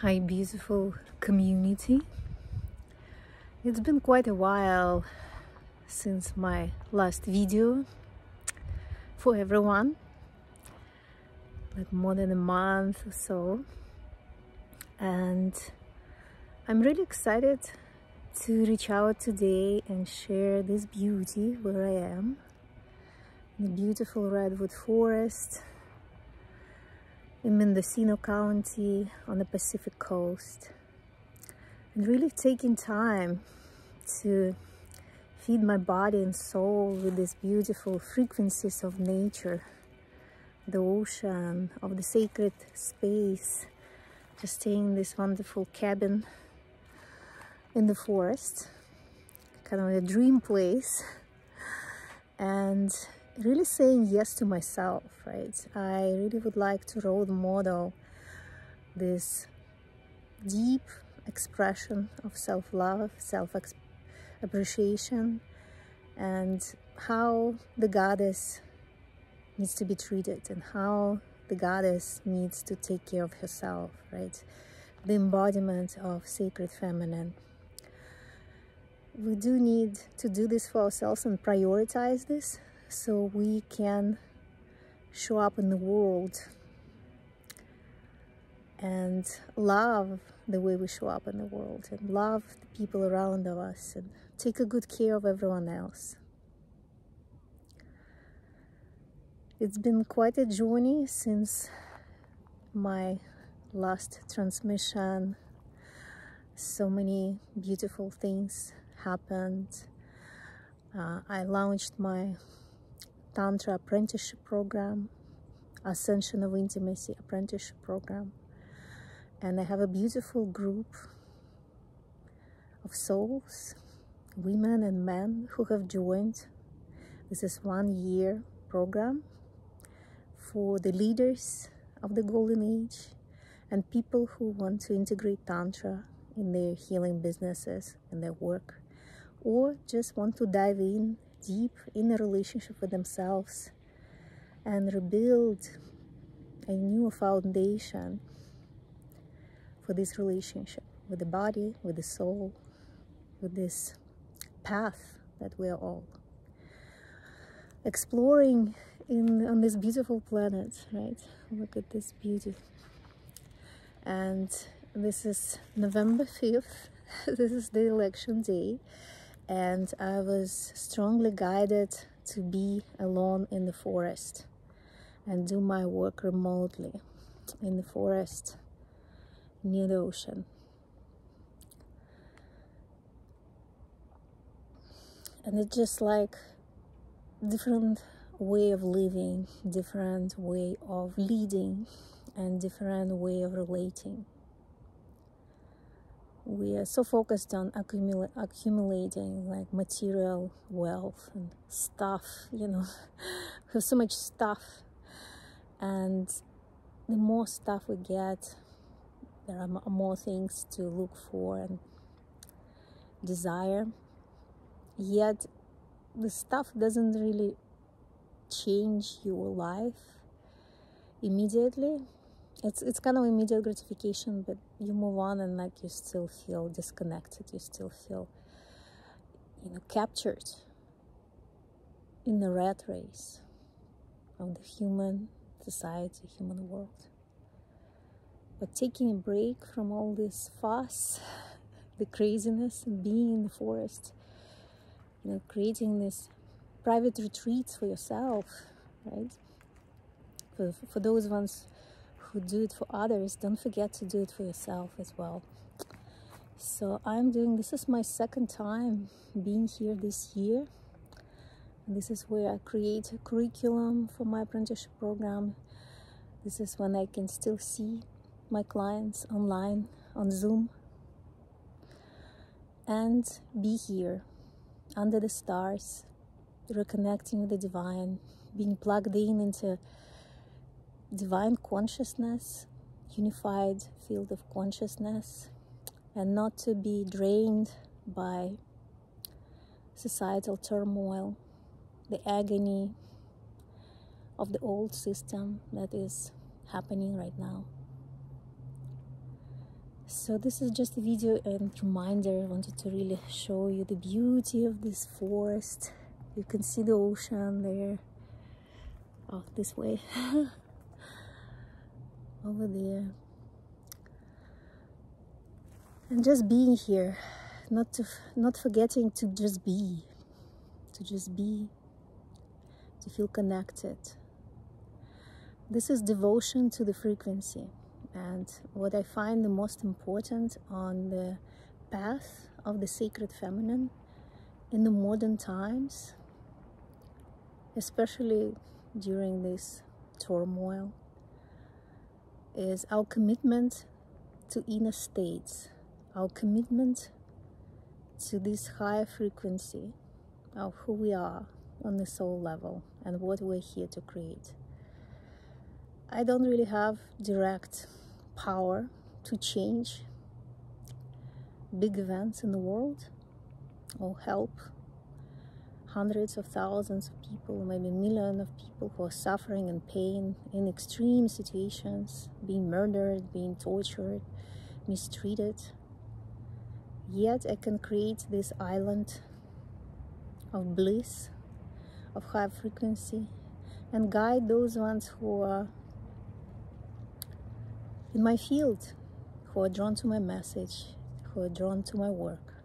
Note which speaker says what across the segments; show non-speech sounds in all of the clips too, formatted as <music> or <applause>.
Speaker 1: Hi, beautiful community. It's been quite a while since my last video for everyone, like more than a month or so. And I'm really excited to reach out today and share this beauty where I am, the beautiful redwood forest in Mendocino County on the Pacific coast and really taking time to feed my body and soul with these beautiful frequencies of nature the ocean of the sacred space just staying in this wonderful cabin in the forest kind of a dream place and really saying yes to myself, right? I really would like to role model this deep expression of self-love, self-appreciation, and how the goddess needs to be treated and how the goddess needs to take care of herself, right? The embodiment of sacred feminine. We do need to do this for ourselves and prioritize this so we can show up in the world and love the way we show up in the world and love the people around us and take a good care of everyone else. It's been quite a journey since my last transmission. So many beautiful things happened. Uh, I launched my Tantra apprenticeship program, Ascension of Intimacy apprenticeship program. And I have a beautiful group of souls, women and men who have joined. This is one year program for the leaders of the Golden Age and people who want to integrate Tantra in their healing businesses and their work or just want to dive in deep in a relationship with themselves and rebuild a new foundation for this relationship with the body, with the soul, with this path that we are all exploring in on this beautiful planet, right? Look at this beauty. And this is November 5th. <laughs> this is the election day and I was strongly guided to be alone in the forest and do my work remotely in the forest near the ocean. And it's just like different way of living, different way of leading, and different way of relating we are so focused on accumula- accumulating like material wealth and stuff you know. <laughs> We have so much stuff. And the more stuff we get there are more things to look for and desire. Yet the stuff doesn't really change your life immediately it's it's kind of immediate gratification but you move on and like you still feel disconnected you still feel you know captured in the rat race of the human society human world. But taking a break from all this fuss <laughs> the craziness being in the forest you know creating this private retreats for yourself right? For, for those ones who do it for others, don't forget to do it for yourself as well. So I'm doing, this is my second time being here this year. This is where I create a curriculum for my apprenticeship program. This is when I can still see my clients online on Zoom and be here under the stars, reconnecting with the divine, being plugged in into divine consciousness, unified field of consciousness, and not to be drained by societal turmoil, the agony of the old system that is happening right now. so this is just a video and reminder i wanted to really show you the beauty of this forest. You can see the ocean there. Oh this way <laughs> over there. And just being here not to not forgetting to just be to just be to feel connected. This is devotion to the frequency. And what I find the most important on the path of the sacred feminine in the modern times, especially during this turmoil, is our commitment to inner states, our commitment to this higher frequency of who we are on the soul level and what we're here to create. I don't really have direct power to change big events in the world or help hundreds of thousands of people, maybe millions of people who are suffering and pain in extreme situations, being murdered, being tortured, mistreated. Yet I can create this island of bliss, of high frequency, and guide those ones who are in my field who are drawn to my message, who are drawn to my work.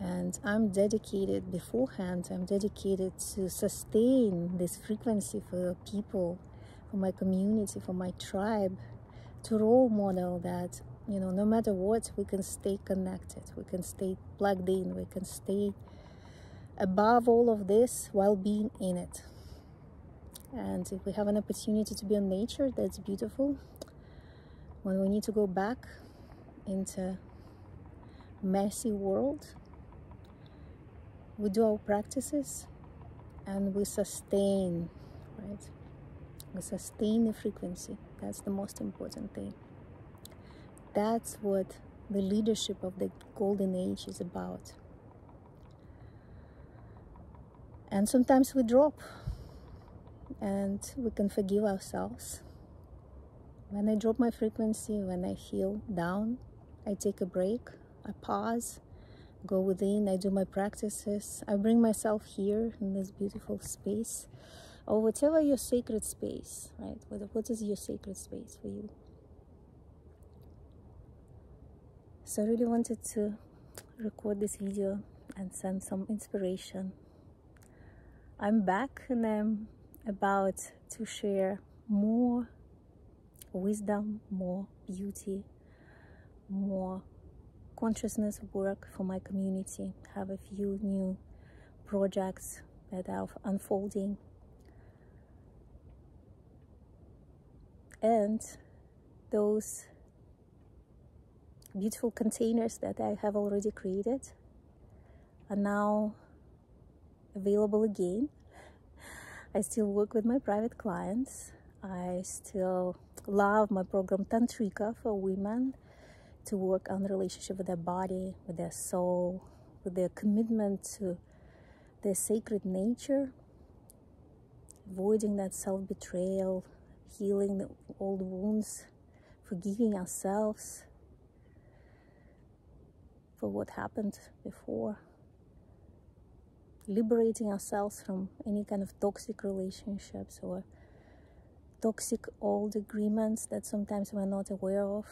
Speaker 1: And I'm dedicated beforehand, I'm dedicated to sustain this frequency for people, for my community, for my tribe, to role model that, you know, no matter what, we can stay connected, we can stay plugged in, we can stay above all of this while being in it. And if we have an opportunity to be in nature, that's beautiful when we need to go back into messy world we do our practices and we sustain right? We sustain the frequency. That's the most important thing. That's what the leadership of the golden age is about. And sometimes we drop and we can forgive ourselves. When I drop my frequency, when I feel down, I take a break, I pause, go within, I do my practices, I bring myself here in this beautiful space, or whatever your sacred space, right? What is your sacred space for you? So I really wanted to record this video and send some inspiration. I'm back and I'm about to share more wisdom, more beauty, more consciousness work for my community. Have a few new projects that are unfolding. And those beautiful containers that I have already created are now available again. <laughs> I still work with my private clients. I still love my program Tantrika for women to work on the relationship with their body, with their soul, with their commitment to their sacred nature, avoiding that self betrayal, healing the old wounds, forgiving ourselves for what happened before, liberating ourselves from any kind of toxic relationships or toxic old agreements that sometimes we're not aware of.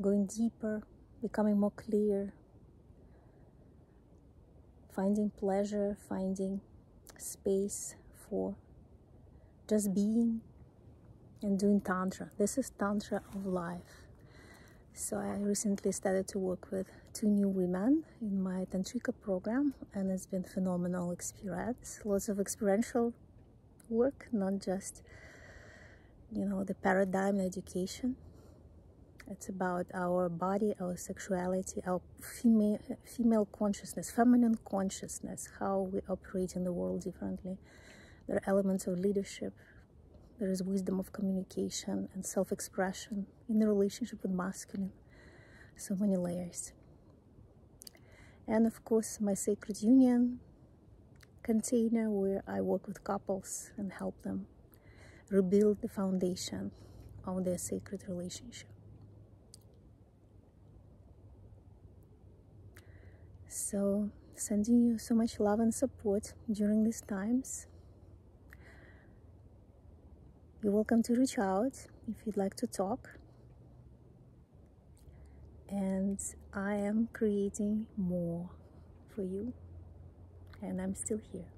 Speaker 1: Going deeper, becoming more clear, finding pleasure, finding space for just being and doing Tantra. This is Tantra of life. So I recently started to work with two new women in my Tantrika program and it's been phenomenal experience. Lots of experiential work, not just, you know, the paradigm education. It's about our body, our sexuality, our female, female consciousness, feminine consciousness, how we operate in the world differently. There are elements of leadership. There is wisdom of communication and self-expression in the relationship with masculine. So many layers. And of course, my sacred union, container where I work with couples and help them rebuild the foundation of their sacred relationship. So, sending you so much love and support during these times. You're welcome to reach out if you'd like to talk. And I am creating more for you, and I'm still here.